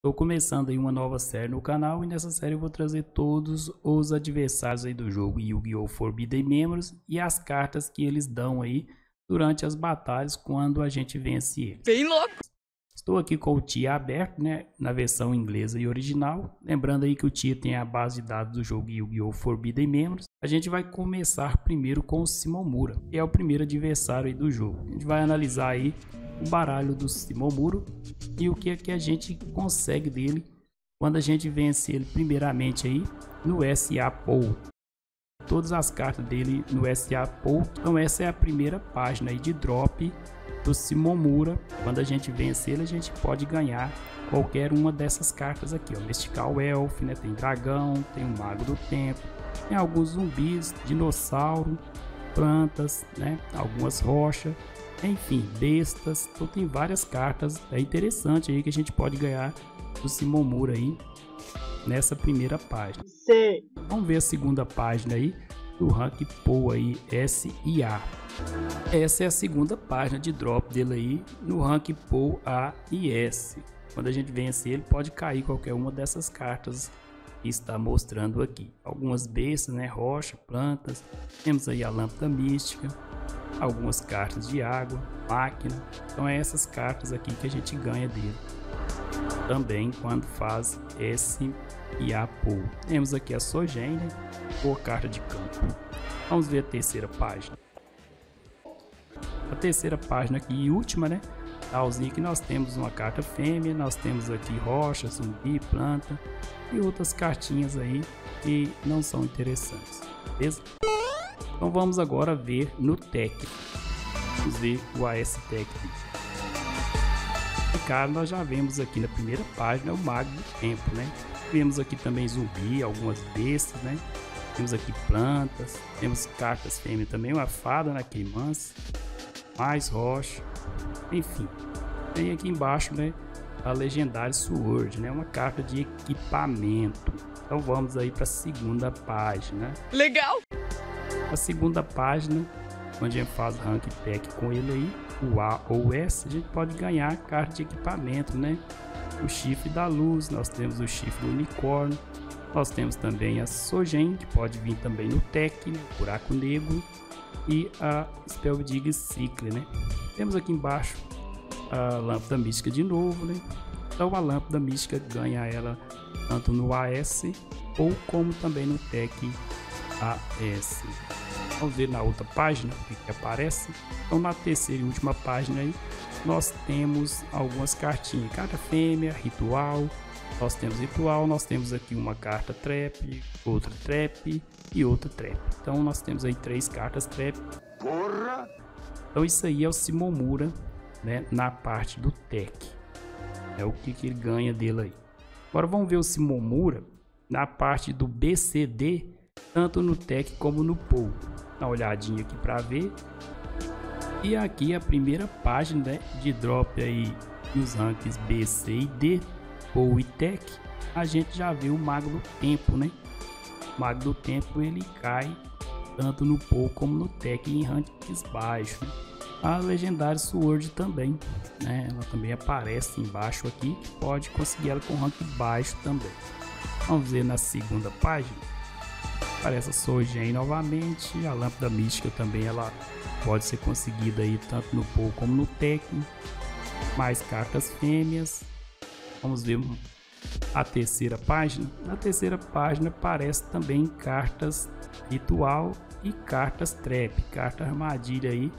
Estou começando aí uma nova série no canal e nessa série eu vou trazer todos os adversários aí do jogo Yu-Gi-Oh! Forbidden Memories e as cartas que eles dão aí durante as batalhas quando a gente vence eles. Bem louco! Estou aqui com o TIA aberto, né, na versão inglesa e original. Lembrando aí que o TIA tem a base de dados do jogo Yu-Gi-Oh! Forbidden Memories. A gente vai começar primeiro com o Simomura, que é o primeiro adversário aí do jogo. A gente vai analisar aí o baralho do Simomuro e o que é que a gente consegue dele quando a gente vence ele primeiramente aí no SA Pou. Todas as cartas dele no SA Pou. Então essa é a primeira página aí de drop do Simomura. Quando a gente vence ele, a gente pode ganhar qualquer uma dessas cartas aqui, ó. Mystical Elf, né? Tem dragão, tem o Mago do Tempo, tem alguns zumbis, dinossauro, plantas, né? Algumas rochas enfim, bestas, então tem várias cartas, é interessante aí que a gente pode ganhar do Simomura aí nessa primeira página. Sim. Vamos ver a segunda página aí do rank Pool aí S e A. Essa é a segunda página de drop dele aí no rank Pool A e S. Quando a gente vence ele, pode cair qualquer uma dessas cartas está mostrando aqui. Algumas bestas, né, rocha, plantas. Temos aí a lâmpada mística, algumas cartas de água, máquina. Então é essas cartas aqui que a gente ganha dele. Também quando faz esse Iapu. Temos aqui a Sogênia por carta de campo. Vamos ver a terceira página. A terceira página aqui e última, né? Talzinho que nós temos uma carta fêmea, nós temos aqui rocha, zumbi, planta e outras cartinhas aí que não são interessantes, beleza? Então vamos agora ver no Tech. Vamos ver o AS Tech. E cara, nós já vemos aqui na primeira página o Mago do Tempo, né? Vemos aqui também zumbi, algumas bestas, né? Temos aqui plantas, temos cartas fêmea também, uma fada na queimância, mais rocha, enfim. Tem aqui embaixo, né? A legendária Sword, né? Uma carta de equipamento. Então vamos aí para a segunda página. Legal! A segunda página, onde a gente faz rank tech com ele aí, o A ou o S, a gente pode ganhar carta de equipamento, né? O chifre da luz, nós temos o chifre do unicórnio, nós temos também a Sogen, que pode vir também no Tech, né? buraco negro, e a Spelldig Cycle, né? Temos aqui embaixo a lâmpada mística de novo, né? Então a lâmpada mística ganha ela tanto no AS ou como também no Tech AS. Vamos ver na outra página o que, aparece. Então na terceira e última página aí nós temos algumas cartinhas. Carta fêmea, ritual. Nós temos ritual, nós temos aqui uma carta trap, outra trap e outra trap. Então nós temos aí três cartas trap. Porra! Então isso aí é o Simomura, né, na parte do tech. É o que, que ele ganha dele aí. Agora vamos ver o Simomura na parte do BCD, tanto no tech como no POU dar uma olhadinha aqui para ver. E aqui a primeira página né, de drop aí nos rankings B, C e D, ou e Tech, a gente já viu o Mago do Tempo, né? O Mago do Tempo ele cai tanto no POU como no Tech em rankings baixos. A legendária Sword também, né? Ela também aparece embaixo aqui, pode conseguir ela com rank baixo também. Vamos ver na segunda página. Aparece a Sogen novamente, a lâmpada mística também ela pode ser conseguida aí tanto no Pou como no Tekken. Mais cartas fêmeas. Vamos ver a terceira página. Na terceira página aparece também cartas ritual e cartas trap, carta armadilha aí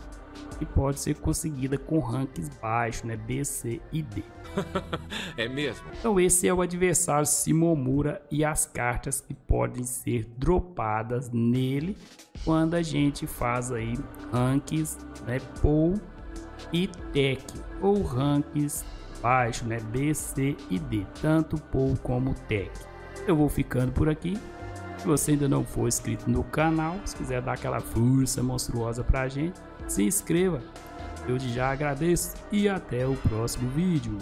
que pode ser conseguida com ranks baixos, né? B, C e D. é mesmo? Então esse é o adversário Simomura e as cartas que podem ser dropadas nele quando a gente faz aí ranks, né? Pou e Tech ou ranks baixos, né? B, C e D, tanto Pou como Tech. Eu vou ficando por aqui. Se você ainda não for inscrito no canal, se quiser dar aquela força monstruosa pra gente, se inscreva. Eu já agradeço e até o próximo vídeo.